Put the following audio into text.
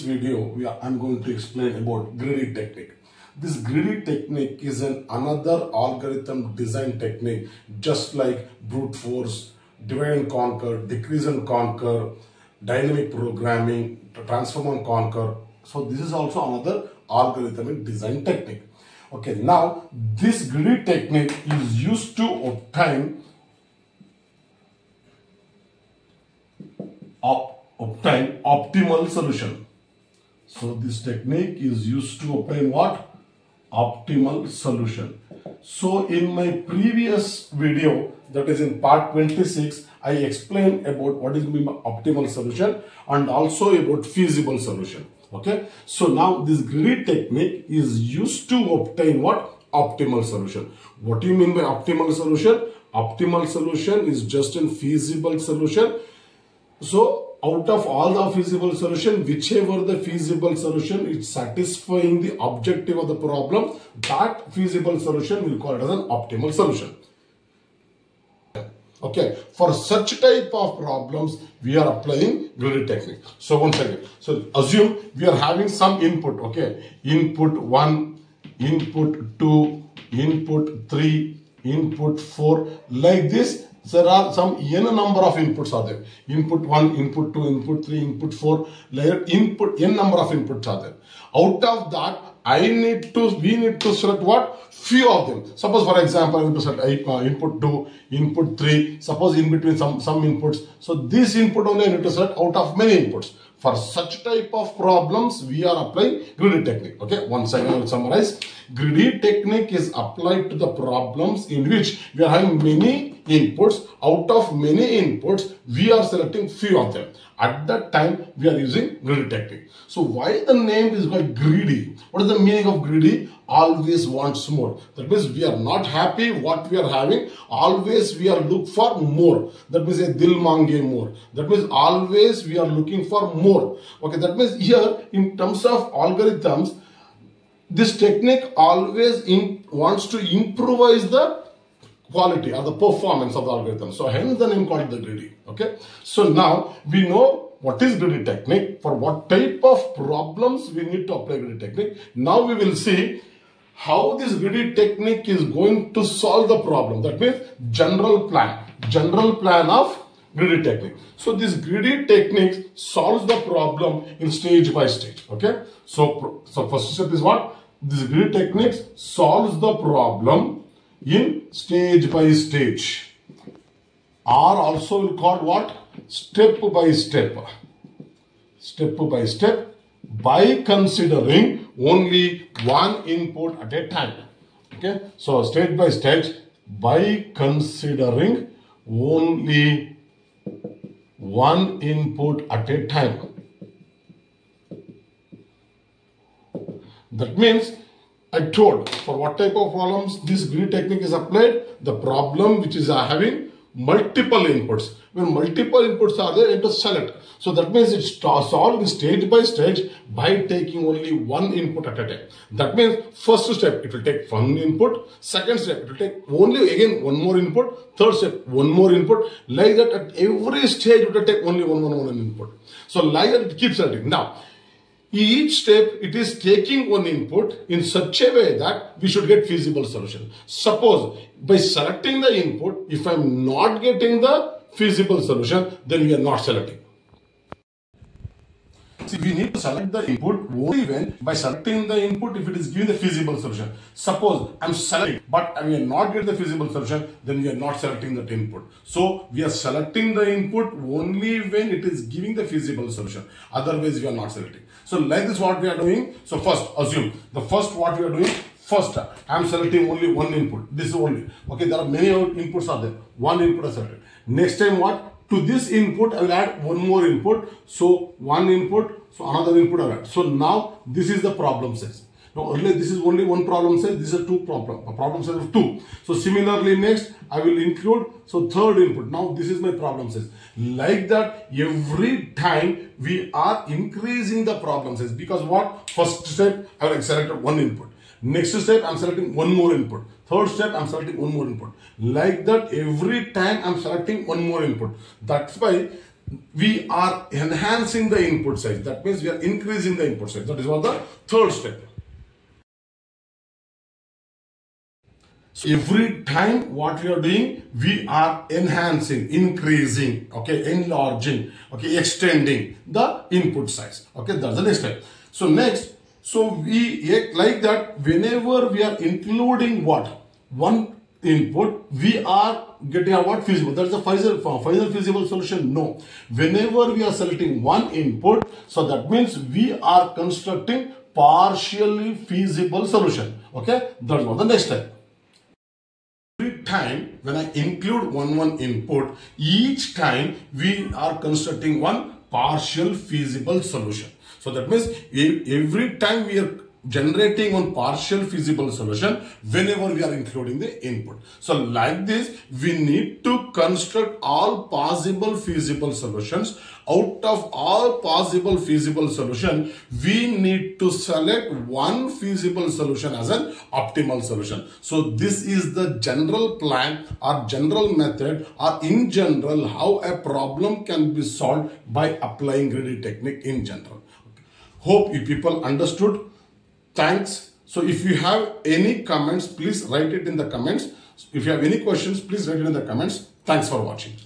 video, are, I'm going to explain about greedy technique. This greedy technique is an another algorithm design technique, just like brute force, divide and conquer, decrease and conquer, dynamic programming, transform and conquer. So this is also another algorithmic design technique. Okay, now this greedy technique is used to obtain op- obtain optimal solution. So this technique is used to obtain what? Optimal solution. So in my previous video, that is in part 26, I explained about what is by optimal solution and also about feasible solution. Okay. So now this greedy technique is used to obtain what? Optimal solution. What do you mean by optimal solution? Optimal solution is just a feasible solution so out of all the feasible solution, whichever the feasible solution is satisfying the objective of the problem, that feasible solution will call it as an optimal solution. Okay, for such type of problems, we are applying greedy technique. So once again, so assume we are having some input, okay, input 1, input 2, input 3, input 4, like this there are some n number of inputs are there. Input 1, input 2, input 3, input 4, layer input n number of inputs are there. Out of that, I need to, we need to select what? Few of them. Suppose for example, I need to select uh, input 2, input 3, suppose in between some, some inputs. So this input only I need to select out of many inputs. For such type of problems, we are applying greedy technique. Okay, once again I will summarize. Greedy technique is applied to the problems in which we are having many inputs. Out of many inputs, we are selecting few of them. At that time, we are using greedy technique. So why the name is called greedy? What is the meaning of greedy? Always wants more. That means we are not happy what we are having. Always we are look for more. That means a dil mange more. That means always we are looking for more. Okay, that means here in terms of algorithms, this technique always in, wants to improvise the quality or the performance of the algorithm. So hence the name called the greedy. Okay. So now we know what is greedy technique, for what type of problems we need to apply greedy technique. Now we will see how this greedy technique is going to solve the problem. That means general plan, general plan of greedy technique. So this greedy technique solves the problem in stage by stage. Okay. So, so first step is what? This greedy technique solves the problem in stage by stage. Or also will call what? Step by step. Step by step by considering only one input at a time. Okay. So stage by stage by considering only one input at a time. That means I told for what type of problems this greedy technique is applied, the problem which is uh, having multiple inputs. When multiple inputs are there, it is select. So that means it's solved stage by stage by taking only one input at a time. That means first step, it will take one input. Second step, it will take only again one more input. Third step, one more input. Like that at every stage, it will take only one, one, one input. So like that, it keeps selecting. Now, each step it is taking one input in such a way that we should get feasible solution. Suppose by selecting the input, if I am not getting the feasible solution, then we are not selecting. We need to select the input only when by selecting the input if it is giving the feasible solution. Suppose I'm selecting but I will not get the feasible solution, then we are not selecting that input. So we are selecting the input only when it is giving the feasible solution. Otherwise we are not selecting. So like this what we are doing. So first assume the first what we are doing First, I am selecting only one input. This is only. Okay, there are many inputs are there. One input is selected. Next time what? To this input, I will add one more input. So one input, so another input I add. So now this is the problem size. Now earlier this is only one problem size. This is a two problem. A problem size of two. So similarly next I will include so third input. Now this is my problem size. Like that every time we are increasing the problem size because what? First step I will select one input. Next step, I'm selecting one more input. Third step, I'm selecting one more input. Like that, every time I'm selecting one more input. That's why we are enhancing the input size. That means we are increasing the input size. That is what the third step. So every time what we are doing, we are enhancing, increasing, okay, enlarging, okay, extending the input size. Okay, that's the next step. So next, so we like that whenever we are including what? One input, we are getting a what feasible. That's the final, feasible solution. No. Whenever we are selecting one input, so that means we are constructing partially feasible solution. Okay, that's what the next step every time when I include one one input, each time we are constructing one partial feasible solution. So that means every time we are generating one partial feasible solution whenever we are including the input. So like this, we need to construct all possible feasible solutions. Out of all possible feasible solution, we need to select one feasible solution as an optimal solution. So this is the general plan or general method or in general how a problem can be solved by applying greedy technique in general. Hope you people understood Thanks. So if you have any comments, please write it in the comments. If you have any questions, please write it in the comments. Thanks for watching.